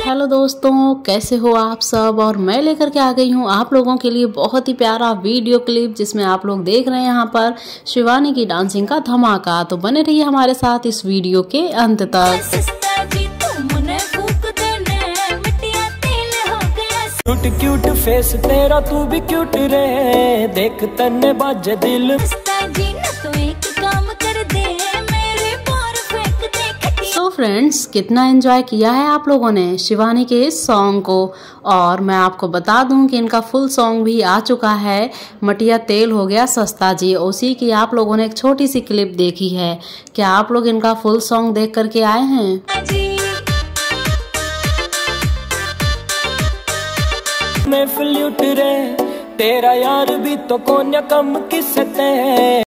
Hello दोस्तों कैसे हो आप सब? और मैं लेकर के आ गई हूँ आप लोगों के लिए बहुत ही प्यारा वीडियो क्लिप जिसमें आप लोग देख रहे हैं यहाँ पर शिवानी की डांसिंग का धमाका। तो बने रहिए हमारे साथ इस वीडियो के अंत तक। क्यूट क्यूट फेस तेरा तू भी क्यूट रे। देख तन्ने बाजे दिल। जी ना तो फ्रेंड्स कितना एंजॉय किया है आप लोगों ने शिवानी के इस सॉन्ग को? और मैं आपको बता दूँ कि इनका फुल सॉन्ग भी आ चुका है। मटिया तेल हो गया सस्ता जी। उसी की आप लोगों ने एक छोटी सी क्लिप देखी है। क्या आप लोग इनका फुल सॉन्ग देख करके आए हैं? मैं फ्लूट रे, तेरा यार भी तो कौन कम